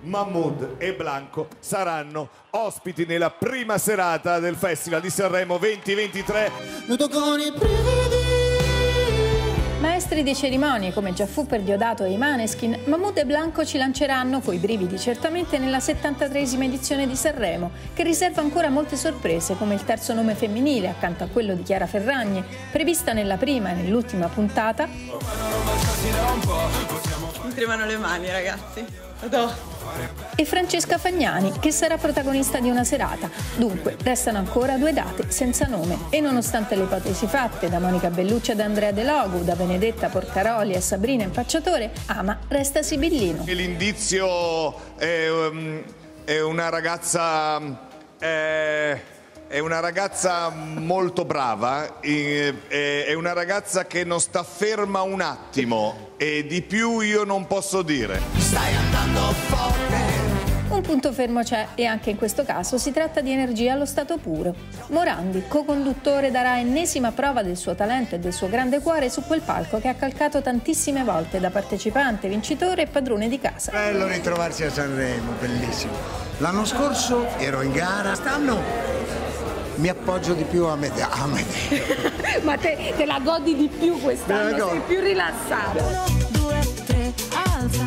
Mahmood e Blanco saranno ospiti nella prima serata del Festival di Sanremo 2023. Maestri di cerimonie come già fu per Diodato e i Maneskin, Mahmood e Blanco ci lanceranno, coi brividi certamente, nella 73esima edizione di Sanremo, che riserva ancora molte sorprese come il terzo nome femminile accanto a quello di Chiara Ferragni, prevista nella prima e nell'ultima puntata. Mi tremano le mani, ragazzi. Adoro. E Francesca Fagnani, che sarà protagonista di una serata. Dunque, restano ancora due date senza nome e nonostante le ipotesi fatte da Monica Bellucci ad Andrea De Logu, da Benedetta Porcaroli a Sabrina Impacciatore, Ama resta sibillino. E L'indizio è, um, è una ragazza... È, è una ragazza molto brava, è è una ragazza che non sta ferma un attimo e di più io non posso dire. Stai andando forte Un punto fermo c'è e anche in questo caso si tratta di energia allo stato puro. Morandi, co-conduttore, darà ennesima prova del suo talento e del suo grande cuore su quel palco che ha calcato tantissime volte da partecipante, vincitore e padrone di casa. Bello ritrovarsi a Sanremo, bellissimo. L'anno scorso ero in gara, quest'anno mi appoggio di più a Medea. A Medea. Ma te, te la godi di più quest'anno, sei più rilassato.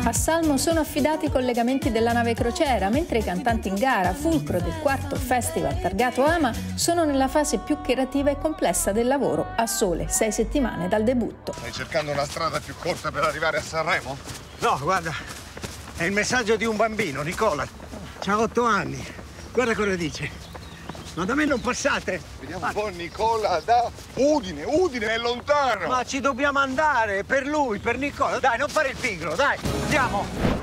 A Salmo sono affidati i collegamenti della nave crociera, mentre i cantanti in gara, fulcro del quarto festival targato Ama, sono nella fase più creativa e complessa del lavoro, a sole sei settimane dal debutto. Stai cercando una strada più corta per arrivare a Sanremo? No, guarda, è il messaggio di un bambino, Nicola. Ha otto anni. Guarda cosa dice. Ma da me non passate. Vediamo un po' Nicola da Udine, Udine è lontano! Ma ci dobbiamo andare per lui, per Nicola. Dai, non fare il pigro, dai, andiamo.